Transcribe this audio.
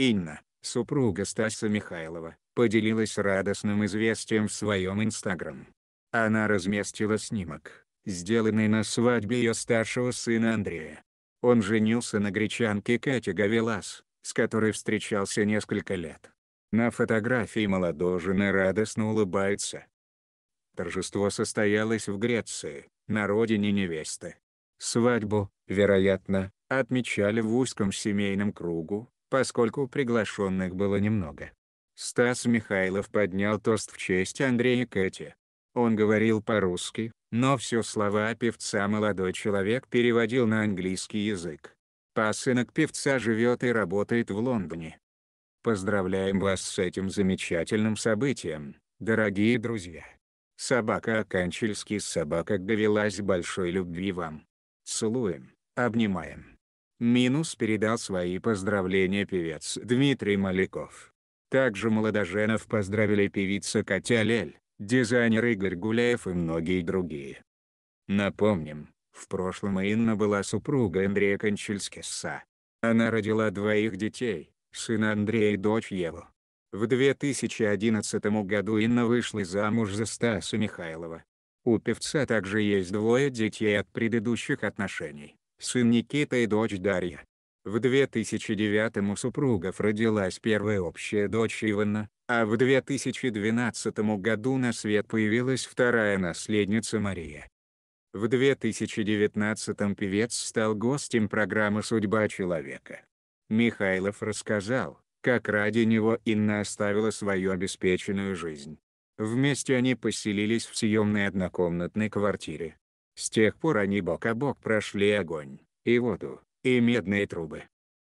Инна, супруга Стаса Михайлова, поделилась радостным известием в своем инстаграм. Она разместила снимок, сделанный на свадьбе ее старшего сына Андрея. Он женился на гречанке Кате Гавелас, с которой встречался несколько лет. На фотографии молодожены радостно улыбаются. Торжество состоялось в Греции, на родине невесты. Свадьбу, вероятно, отмечали в узком семейном кругу, поскольку приглашенных было немного. Стас Михайлов поднял тост в честь Андрея Кэти. Он говорил по-русски, но все слова певца молодой человек переводил на английский язык. Пасынок певца живет и работает в Лондоне. Поздравляем вас с этим замечательным событием, дорогие друзья. Собака Аканчельский собака довелась большой любви вам. Целуем, обнимаем. Минус передал свои поздравления певец Дмитрий Маляков. Также молодоженов поздравили певица Катя Лель, дизайнер Игорь Гуляев и многие другие. Напомним, в прошлом Инна была супругой Андрея Кончельскиса. Она родила двоих детей, сына Андрея и дочь Еву. В 2011 году Инна вышла замуж за Стаса Михайлова. У певца также есть двое детей от предыдущих отношений, сын Никита и дочь Дарья. В 2009 у супругов родилась первая общая дочь Ивана, а в 2012 году на свет появилась вторая наследница Мария. В 2019 певец стал гостем программы «Судьба человека». Михайлов рассказал, как ради него Инна оставила свою обеспеченную жизнь. Вместе они поселились в съемной однокомнатной квартире. С тех пор они бок о бок прошли огонь, и воду, и медные трубы.